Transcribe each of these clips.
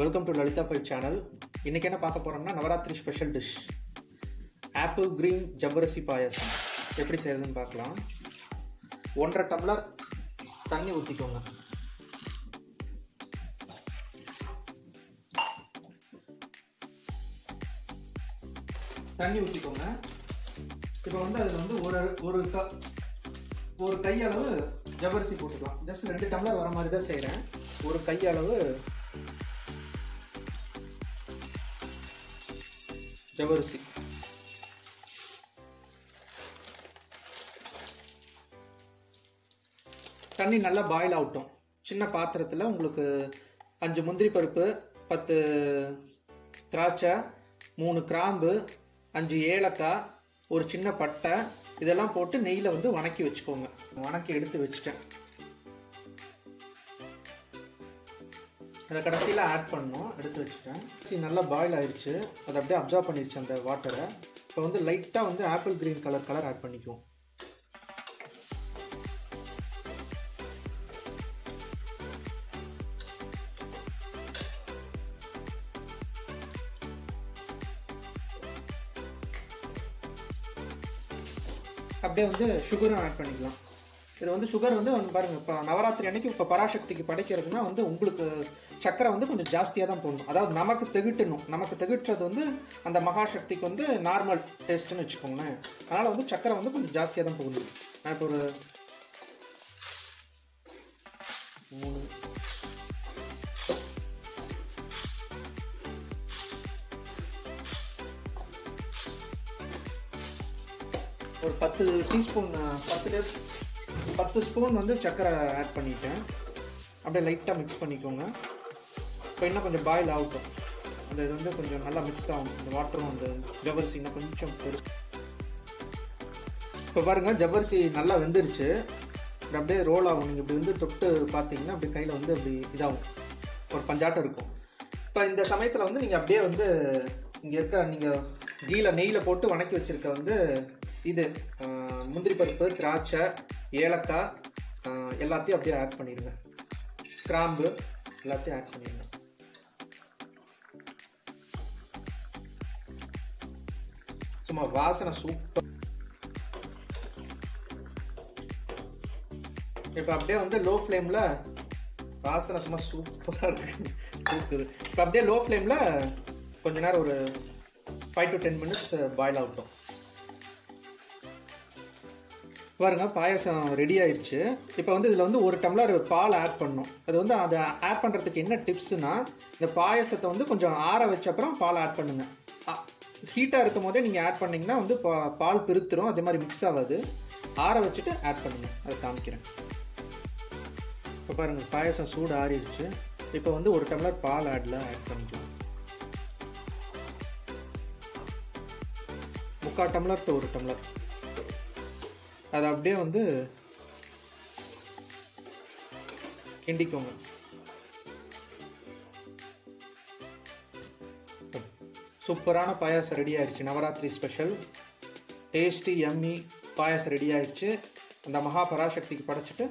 Welcome to Lalitha by channel இன்றைக்கி என்ன பார்க்க போகிறோம்னா Navaratri special dish apple green ஜவ்வரிசி பாயசம். எப்படி செய்யறதுன்னு பார்க்கலாம். ஒன்றரை டம்ளர் தண்ணி ஊற்றிக்கோங்க தண்ணி ஊற்றிக்கோங்க இப்போ வந்து அதில் வந்து ஒரு ஒரு க ஒரு கையளவு ஜவ்வரிசி போட்டுக்கலாம். ஜஸ்ட் ரெண்டு டம்ளர் வர மாதிரி தான் செய்கிறேன் ஒரு கையளவு ஜவ்வரிசி தண்ணி நல்லா பாயில் ஆகட்டும். சின்ன பாத்திரத்தில் உங்களுக்கு அஞ்சு முந்திரி பருப்பு பத்து திராட்சை மூணு கிராம்பு அஞ்சு ஏலக்காய் ஒரு சின்ன பட்டை இதெல்லாம் போட்டு நெய்யில் வந்து வணக்கி வச்சுக்கோங்க. வணக்கி எடுத்து வச்சுட்டேன். அதை கடைசியில் ஆட் பண்ணணும். எடுத்து வச்சுட்டேன். சரி நல்லா பாயில் ஆயிடுச்சு அதை அப்படியே அப்சர்வ் பண்ணிடுச்சு அந்த வாட்டரை இப்போ வந்து லைட்டாக வந்து apple green colour colour add பண்ணிக்குவோம். அப்படியே வந்து சுகரும் ஆட் பண்ணிக்கலாம். இது வந்து சுகர் வந்து பாருங்க இப்போ நவராத்திரி அன்னைக்கு இப்போ பராசக்திக்கு படைக்கிறதுனா வந்து உங்களுக்கு சக்கரை வந்து கொஞ்சம் ஜாஸ்தியாக தான் போடணும். அதாவது நமக்கு திகிட்டணும். நமக்கு திகிட்டுறது வந்து அந்த மகாசக்திக்கு வந்து நார்மல் டேஸ்ட்டுன்னு வச்சுக்கோங்களேன். அதனால் வந்து சக்கரை வந்து கொஞ்சம் ஜாஸ்தியாக தான் போகணும் நான் இப்போ ஒரு மூணு. ஒரு பத்து டீஸ்பூன் பத்து பத்து ஸ்பூன் வந்து சர்க்கரை ஆட் பண்ணிட்டேன். அப்படியே லைட்டாக மிக்ஸ் பண்ணிக்கோங்க. இப்போ இன்னும் கொஞ்சம் பாயில் ஆகட்டும். அந்த இது வந்து கொஞ்சம் நல்லா மிக்ஸ் ஆகும். இந்த வாட்டரும் அந்த ஜவ்வரிசி இன்னும் கொஞ்சம் பெரும் இப்போ பாருங்கள் ஜவ்வரிசி நல்லா வெந்துருச்சு. அப்படியே ரோல் ஆகும். நீங்கள் இப்படி வந்து தொட்டு பார்த்தீங்கன்னா அப்படி கையில் வந்து அப்படி இதாகும். ஒரு பஞ்சாட்டம் இருக்கும். இப்போ இந்த சமயத்தில் வந்து நீங்கள் அப்படியே வந்து இங்கே இருக்க நீங்கள் கீழே நெய்யில் போட்டு வணக்கி வச்சுருக்க வந்து இது முந்திரி பருப்பு திராட்சை ஏலக்காய் எல்லாத்தையும் அப்படியே ஆட் பண்ணிடுங்க கிராம்பு எல்லாத்தையும் ஆட் பண்ணிடுங்க சும்மா வாசனை சூப்பர் இப்போ அப்படியே வந்து லோ ஃப்ளேமில் வாசனை சும்மா சூப்பராக இருக்குது இருக்குது இப்போ அப்படியே லோ ஃப்ளேமில் கொஞ்ச நேரம் ஒரு five to ten minutes boil ஆகட்டும். பாருங்க பாயசம் ரெடி ஆயிடுச்சு இப்போ வந்து இதில் வந்து ஒரு டம்ளர் பால் ஆட் பண்ணும் அது வந்து அதை ஆட் பண்ணுறதுக்கு என்ன டிப்ஸுனா இந்த பாயசத்தை வந்து கொஞ்சம் ஆற வச்ச அப்புறம் பால் ஆட் பண்ணுங்க. ஹீட்டாக இருக்கும் போதே நீங்கள் ஆட் பண்ணிங்கன்னா வந்து பா பால் பிரித்துரும். அதே மாதிரி மிக்ஸ் ஆகாது. ஆற வச்சுட்டு ஆட் பண்ணுங்க. அதை காமிக்கிறேன். இப்போ பாருங்கள் பாயசம் சூடு ஆறிடுச்சு. இப்போ வந்து ஒரு டம்ளர் பால் ஆடில் ஆட் பண்ணிக்கலாம். முக்கால் டம்ளர் டு ஒரு டம்ளர் அதை அப்படியே வந்து கிண்டிக்கோங்க. சூப்பரான பாயாசம் ரெடி ஆயிடுச்சு நவராத்திரி ஸ்பெஷல் டேஸ்டி எம்மி பாயாசம் ரெடி ஆயிடுச்சு அந்த மகா பராசக்திக்கு படைச்சிட்டு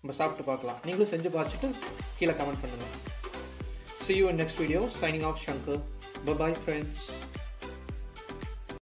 நம்ம சாப்பிட்டு பார்க்கலாம். நீங்களும் செஞ்சு பார்த்துட்டு கீழே கமெண்ட் பண்ணுங்கள் see you next video signing off Shankar Babai friends